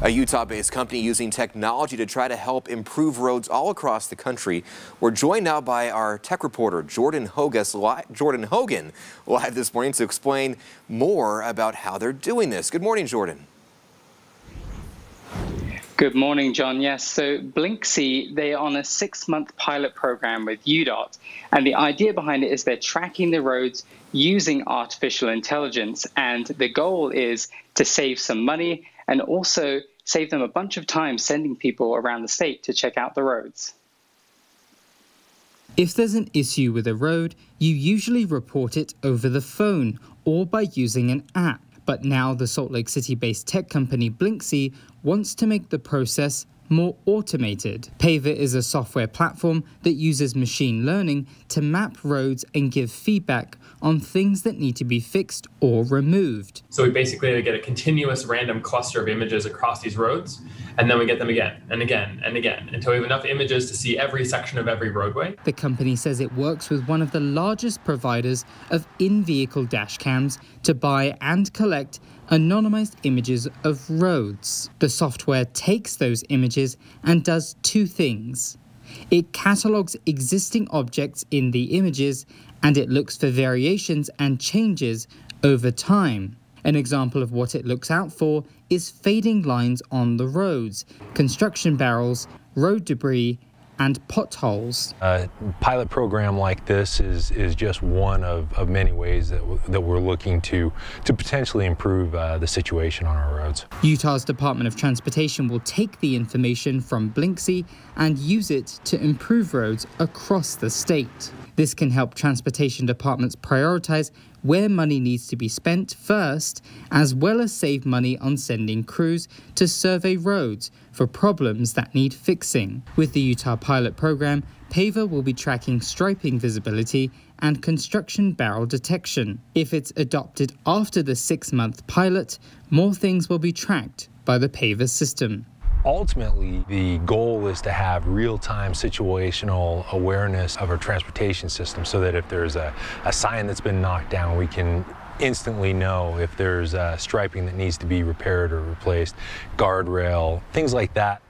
A Utah-based company using technology to try to help improve roads all across the country. We're joined now by our tech reporter, Jordan, Hogus, Jordan Hogan, live this morning to explain more about how they're doing this. Good morning, Jordan. Good morning, John. Yes, so Blyncsy, they are on a six-month pilot program with UDOT, and the idea behind it is they're tracking the roads using artificial intelligence, and the goal is to save some money and also save them a bunch of time sending people around the state to check out the roads. If there's an issue with a road, you usually report it over the phone or by using an app. But now the Salt Lake City based tech company Blyncsy wants to make the process more automated. Pavr is a software platform that uses machine learning to map roads and give feedback on things that need to be fixed or removed. So we basically get a continuous random cluster of images across these roads, and then we get them again and again and again until we have enough images to see every section of every roadway. The company says it works with one of the largest providers of in-vehicle dash cams to buy and collect anonymized images of roads. The software takes those images and does two things. It catalogs existing objects in the images and it looks for variations and changes over time. An example of what it looks out for is fading lines on the roads, construction barrels, road debris, and potholes. A pilot program like this is, is just one of, of many ways that, that we're looking to, to potentially improve uh, the situation on our roads. Utah's Department of Transportation will take the information from Blyncsy and use it to improve roads across the state. This can help transportation departments prioritize where money needs to be spent first, as well as save money on sending crews to survey roads for problems that need fixing. With the Utah pilot program, Pavr will be tracking striping visibility and construction barrel detection. If it's adopted after the six month pilot, more things will be tracked by the Pavr system. Ultimately, the goal is to have real-time situational awareness of our transportation system so that if there's a, a sign that's been knocked down, we can instantly know if there's striping that needs to be repaired or replaced, guardrail, things like that.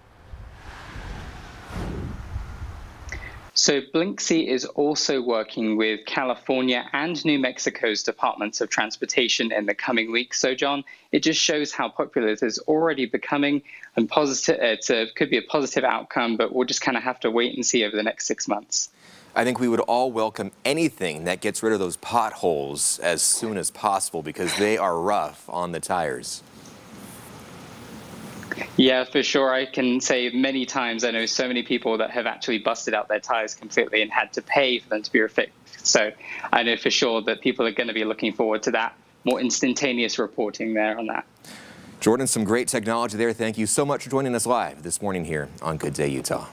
So Blyncsy is also working with California and New Mexico's Departments of Transportation in the coming weeks. So John, it just shows how popular it is already becoming and positive. Uh, it could be a positive outcome, but we'll just kind of have to wait and see over the next six months. I think we would all welcome anything that gets rid of those potholes as soon as possible because they are rough on the tires. Yeah, for sure. I can say many times I know so many people that have actually busted out their tires completely and had to pay for them to be refixed. So I know for sure that people are going to be looking forward to that more instantaneous reporting there on that. Jordan, some great technology there. Thank you so much for joining us live this morning here on Good Day Utah.